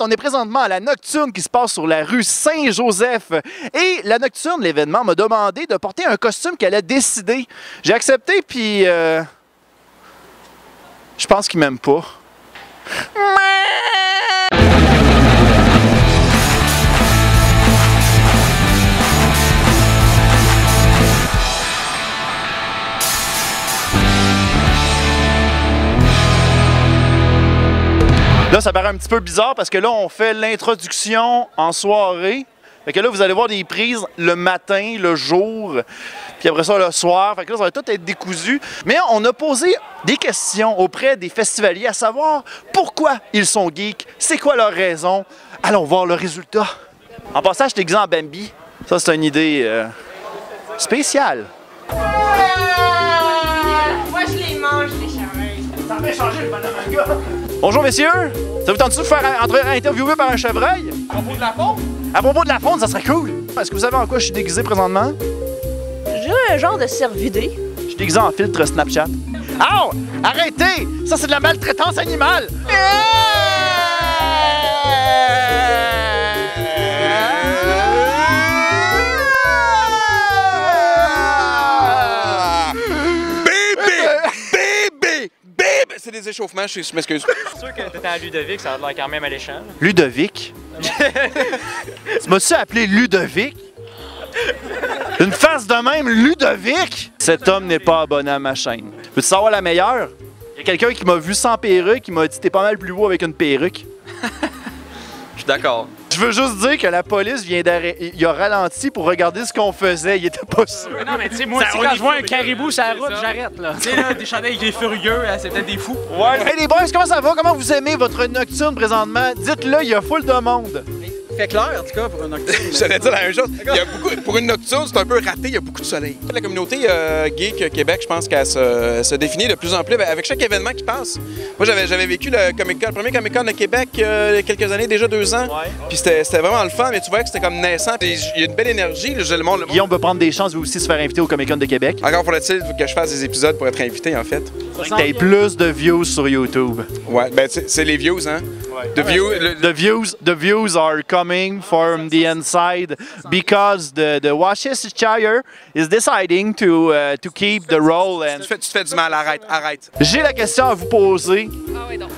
On est présentement à la Nocturne qui se passe sur la rue Saint-Joseph. Et la Nocturne, l'événement, m'a demandé de porter un costume qu'elle a décidé. J'ai accepté, puis... euh, Je pense qu'il m'aime pas. Là, ça paraît un petit peu bizarre parce que là, on fait l'introduction en soirée. Fait que là, vous allez voir des prises le matin, le jour, puis après ça, le soir. Fait que là, ça va tout être décousu. Mais on a posé des questions auprès des festivaliers à savoir pourquoi ils sont geeks, c'est quoi leur raison. Allons voir le résultat. En passant, je t'ai en Bambi. Ça, c'est une idée euh, spéciale. Moi, je les mange, les chevreuils. Ça fait changer le bonhomme gars. Bonjour, messieurs. Ça vous tente de vous faire entre- interviewer par un chevreuil? À propos de la faune? À propos de la faune, ça serait cool. Est-ce que vous savez en quoi je suis déguisé présentement? Dirais un genre de cervidé. Je suis déguisé en filtre Snapchat. Oh! Arrêtez! Ça, c'est de la maltraitance animale! Bébé! C'est des échauffements, je je m'excuse. C'est sûr que t'étais à Ludovic, ça a l'air quand même alléchant. Ludovic? tu m'as-tu appelé Ludovic? Une face de même, Ludovic? Cet homme n'est pas abonné à ma chaîne. Veux-tu savoir la meilleure? Il y a quelqu'un qui m'a vu sans perruque, qui m'a dit T'es pas mal plus beau avec une perruque. Je suis d'accord. Je veux juste dire que la police vient d'arrêter. Il a ralenti pour regarder ce qu'on faisait. Il était pas sûr. Non, mais tu sais, moi aussi, quand je vois un caribou sur la route, j'arrête, là. Tu sais, là, des chandails des furieux, hein, c'est peut-être des fous. Hey les boys, comment ça va? Comment vous aimez votre nocturne présentement? Dites-le, il y a full de monde. Fait clair, en tout cas, pour un nocturne. J'allais dire la même chose. Il y a beaucoup, pour une nocturne, c'est un peu raté, il y a beaucoup de soleil. La communauté euh, geek Québec, je pense qu'elle se, définit de plus en plus ben, avec chaque événement qui passe. Moi, j'avais, j'avais vécu le, Comic Con, le premier Comic Con de Québec euh, il y a quelques années, déjà deux ans. Puis c'était, c'était vraiment le fun, mais tu vois que c'était comme naissant. Puis il y a une belle énergie. là, le monde, le monde- Guillaume peut prendre des chances, lui aussi se faire inviter au Comic Con de Québec. Encore faut-il que je fasse des épisodes pour être invité, en fait. T'as plus de views sur YouTube. Ouais, ben c'est, c'est les views, hein. The view, le- The views, the views are coming from the inside because the, the Worcestershire is deciding to, uh, to keep the role. And... tu, fais, tu fais du mal, arrête, arrête. J'ai la question à vous poser. Ah oui, donc.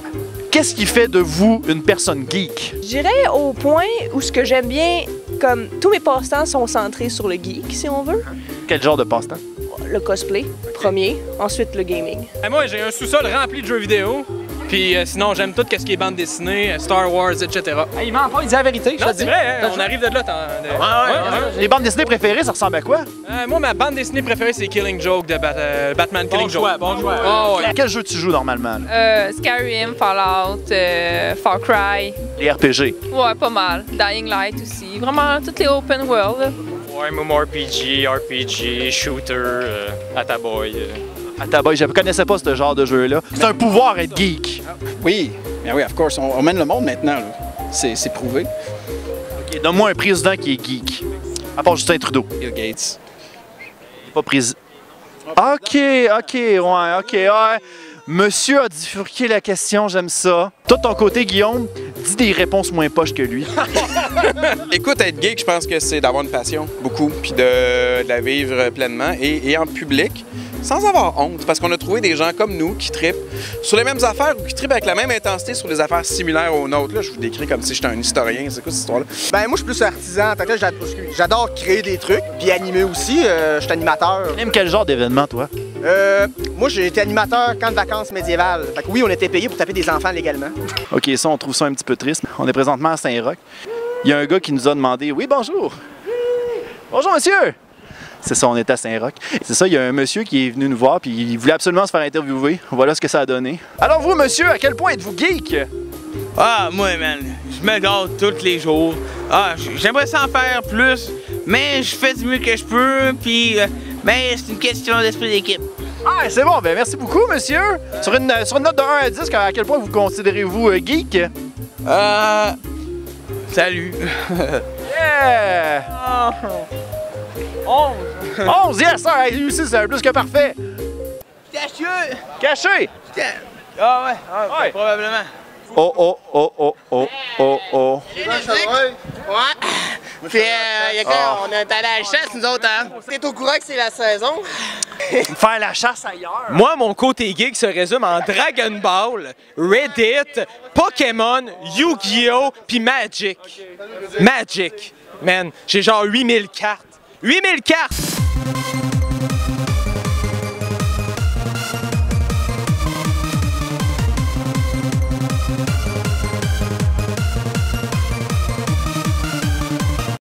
Qu'est-ce qui fait de vous une personne geek? Je dirais au point où ce que j'aime bien, comme tous mes passe-temps sont centrés sur le geek, si on veut. Quel genre de passe-temps? Le cosplay, premier. Ensuite, le gaming. Et moi, j'ai un sous-sol rempli de jeux vidéo. Puis euh, sinon, j'aime tout ce qui est bande dessinée, euh, Star Wars, etc. il ment pas, il dit la vérité, je Non, te c'est dis. vrai, hein, on arrive de là. Ouais, Les bandes dessinées préférées, ça ressemble à quoi? Euh, moi, ma bande dessinée préférée, c'est Killing Joke de Bat- euh, Batman Killing Joke. bon. Oh, ouais. À quel jeu tu joues normalement? Euh, Skyrim, Fallout, euh, Far Cry. Les RPG. Ouais, pas mal. Dying Light aussi. Vraiment, toutes les open world. Ouais, MMORPG, RPG, shooter, euh, Ataboy. À ta boy, je connaissais pas ce genre de jeu-là. C'est un pouvoir être geek. Oui, mais oui, of course, on, on mène le monde maintenant, là. C'est prouvé. Ok, Donne-moi un président qui est geek. À part Justin Trudeau. Bill Gates. Il est pas président. Ok, ok, ouais, ok, ouais. Monsieur a bifurqué la question, j'aime ça. Toi, de ton côté, Guillaume, dis des réponses moins poches que lui. Écoute, être geek, je pense que c'est d'avoir une passion, beaucoup, puis de, de la vivre pleinement et, et en public, sans avoir honte, parce qu'on a trouvé des gens comme nous qui tripent sur les mêmes affaires ou qui tripent avec la même intensité sur des affaires similaires aux nôtres. Là, je vous décris comme si j'étais un historien. C'est quoi cette histoire-là? Ben moi je suis plus artisan, j'adore créer des trucs, puis animer aussi, euh, je suis animateur. T'aimes quel genre d'événement, toi? Euh, moi j'ai été animateur camp de vacances médiéval. Fait que oui, on était payé pour taper des enfants légalement. Ok, ça, on trouve ça un petit peu triste. On est présentement à Saint-Roch. Il y a un gars qui nous a demandé Oui, bonjour. Bonjour, monsieur. C'est ça, on est à Saint-Roch. C'est ça, il y a un monsieur qui est venu nous voir, puis il voulait absolument se faire interviewer. Voilà ce que ça a donné. Alors, vous, monsieur, à quel point êtes-vous geek? Ah, moi, man, je me gâte tous les jours. Ah, j'aimerais s'en faire plus, mais je fais du mieux que je peux, puis, euh, mais c'est une question d'esprit d'équipe. Ah, c'est bon, ben merci beaucoup, monsieur. Sur une, sur une note de 1 à 10, à quel point vous considérez-vous euh, geek? Euh. Salut. Yeah! 11, yes, sir! Hey, lui aussi, c'est plus que parfait. Cassieux! Caché! Ah ouais, ah, Ouais. probablement. Oh, oh, oh, oh, oh, oh, oh. Ouais. Puis, euh, y a quand on est allé à la chasse, nous autres, hein? T'es au courant que c'est la saison? Faire la chasse ailleurs. Moi, mon côté geek se résume en Dragon Ball, Reddit, Pokémon, Yu-Gi-Oh! puis Magic. Magic. Man, j'ai genre 8000 cartes. 8000 cartes!